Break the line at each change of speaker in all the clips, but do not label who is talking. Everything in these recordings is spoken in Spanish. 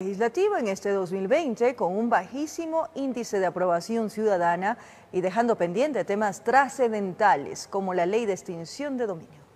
legislativo en este 2020 con un bajísimo índice de aprobación ciudadana y dejando pendiente temas trascendentales como la ley de extinción de dominio.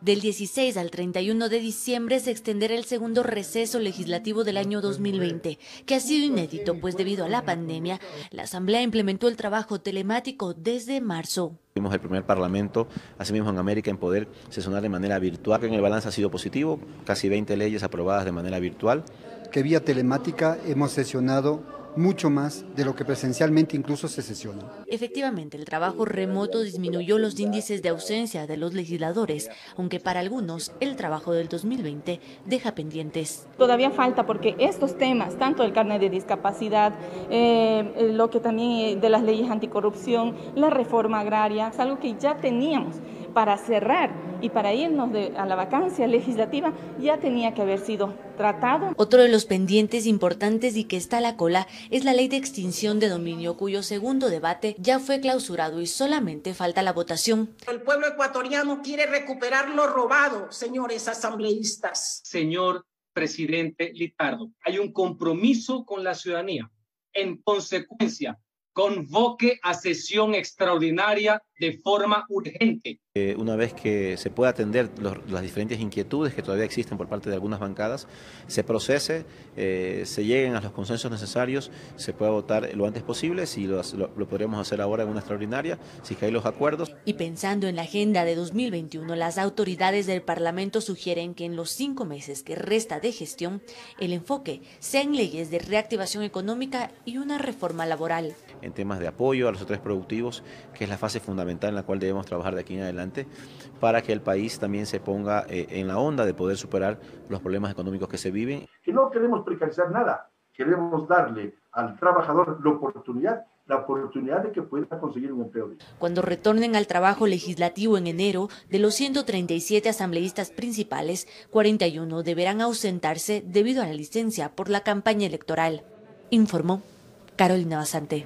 Del 16 al 31 de diciembre se extenderá el segundo receso legislativo del año 2020, que ha sido inédito, pues debido a la pandemia, la Asamblea implementó el trabajo telemático desde marzo.
Fuimos el primer parlamento, asimismo en América, en poder sesionar de manera virtual. En el balance ha sido positivo, casi 20 leyes aprobadas de manera virtual.
Que vía telemática hemos sesionado mucho más de lo que presencialmente incluso se sesiona.
Efectivamente, el trabajo remoto disminuyó los índices de ausencia de los legisladores, aunque para algunos el trabajo del 2020 deja pendientes.
Todavía falta porque estos temas, tanto el carnet de discapacidad, eh, lo que también de las leyes anticorrupción, la reforma agraria, es algo que ya teníamos para cerrar y para irnos a la vacancia legislativa ya tenía que haber sido tratado.
Otro de los pendientes importantes y que está a la cola es la ley de extinción de dominio, cuyo segundo debate ya fue clausurado y solamente falta la votación.
El pueblo ecuatoriano quiere recuperar lo robado, señores asambleístas.
Señor presidente Litardo, hay un compromiso con la ciudadanía. En consecuencia, convoque a sesión extraordinaria de forma urgente.
Eh, una vez que se pueda atender las diferentes inquietudes que todavía existen por parte de algunas bancadas, se procese, eh, se lleguen a los consensos necesarios, se pueda votar lo antes posible, si lo, lo, podremos hacer ahora en una extraordinaria, si hay los acuerdos.
Y pensando en la agenda de 2021, las autoridades del Parlamento sugieren que en los cinco meses que resta de gestión, el enfoque sea en leyes de reactivación económica y una reforma laboral
en temas de apoyo a los sectores productivos, que es la fase fundamental en la cual debemos trabajar de aquí en adelante, para que el país también se ponga eh, en la onda de poder superar los problemas económicos que se viven.
Que no queremos precarizar nada, queremos darle al trabajador la oportunidad la oportunidad de que pueda conseguir un empleo.
Cuando retornen al trabajo legislativo en enero, de los 137 asambleístas principales, 41 deberán ausentarse debido a la licencia por la campaña electoral, informó Carolina Basante.